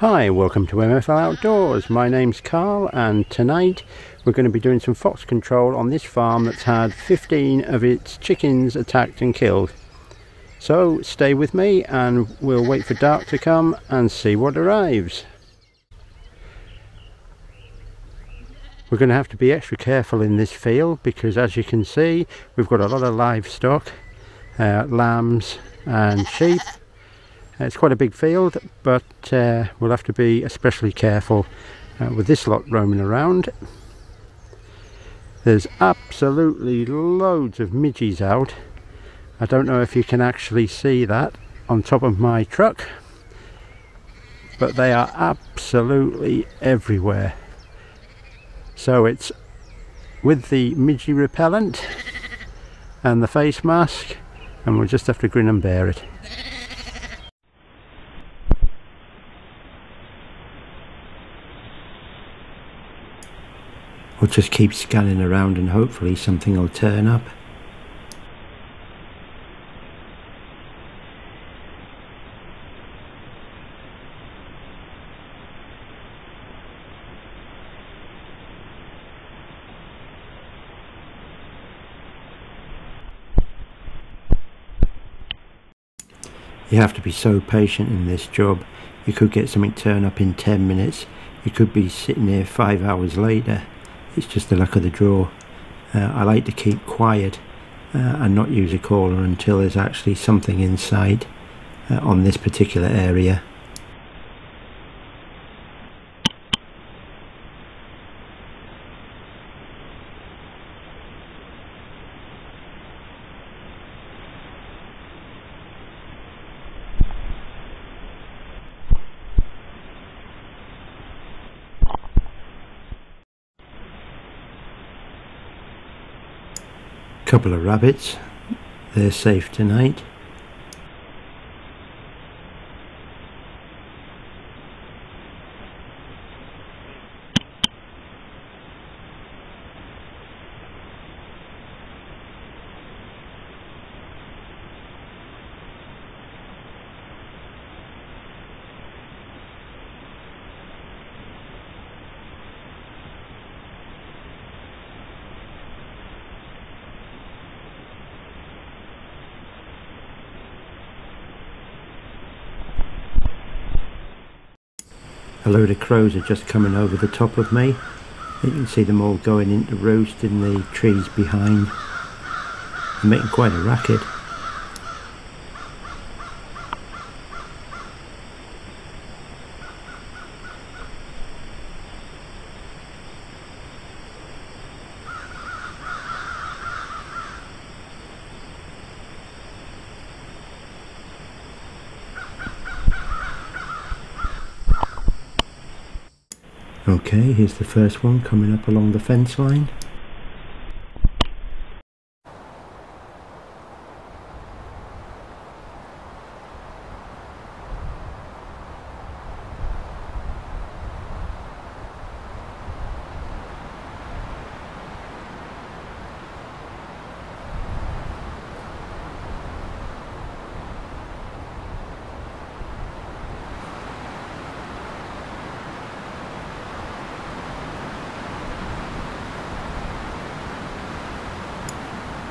Hi, welcome to MFL Outdoors. My name's Carl and tonight we're going to be doing some fox control on this farm that's had 15 of its chickens attacked and killed. So stay with me and we'll wait for dark to come and see what arrives. We're going to have to be extra careful in this field because as you can see we've got a lot of livestock, uh, lambs and sheep it's quite a big field, but uh, we'll have to be especially careful uh, with this lot roaming around. There's absolutely loads of midges out. I don't know if you can actually see that on top of my truck, but they are absolutely everywhere. So it's with the midgie repellent and the face mask, and we'll just have to grin and bear it. We'll just keep scanning around and hopefully something will turn up. You have to be so patient in this job. You could get something turn up in 10 minutes. You could be sitting here five hours later it's just the luck of the draw. Uh, I like to keep quiet uh, and not use a caller until there's actually something in sight uh, on this particular area. Couple of rabbits. They're safe tonight A load of crows are just coming over the top of me. You can see them all going into roost in the trees behind. Making quite a racket. Okay, here's the first one coming up along the fence line.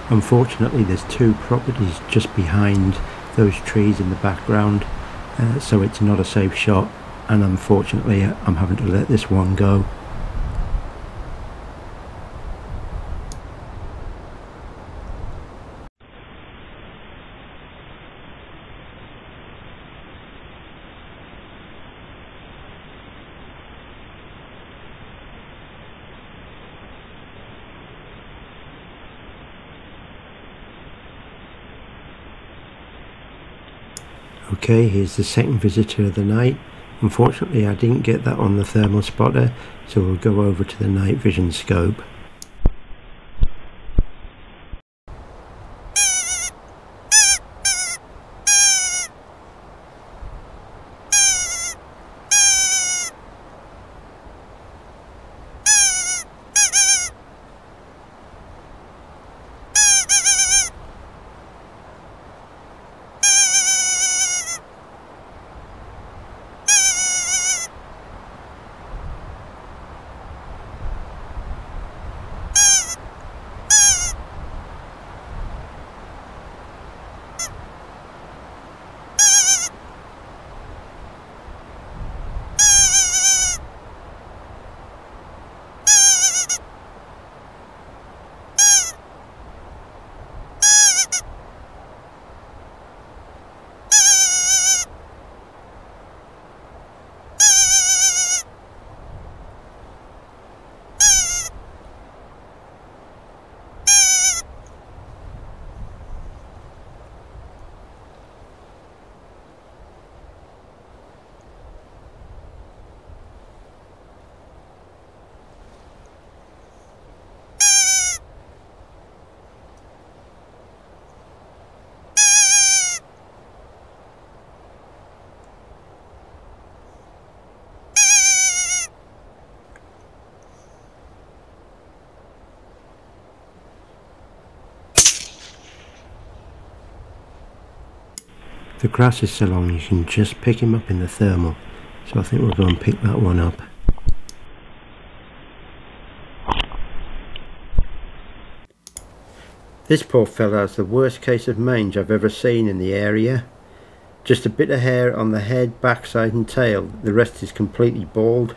Unfortunately there's two properties just behind those trees in the background uh, so it's not a safe shot and unfortunately I'm having to let this one go. Okay, here's the second visitor of the night. Unfortunately, I didn't get that on the thermal spotter, so we'll go over to the night vision scope. The grass is so long you can just pick him up in the thermal. So I think we'll go and pick that one up. This poor fellow has the worst case of mange I've ever seen in the area. Just a bit of hair on the head, backside and tail, the rest is completely bald.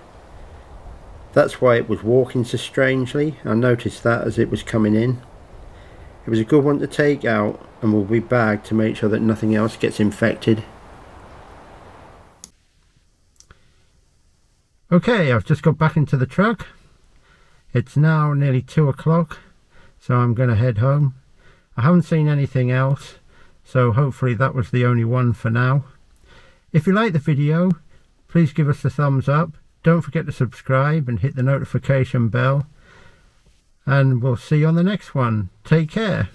That's why it was walking so strangely, I noticed that as it was coming in. It was a good one to take out and will be bagged to make sure that nothing else gets infected. Okay, I've just got back into the truck. It's now nearly two o'clock, so I'm going to head home. I haven't seen anything else, so hopefully that was the only one for now. If you like the video, please give us a thumbs up. Don't forget to subscribe and hit the notification bell. And we'll see you on the next one. Take care.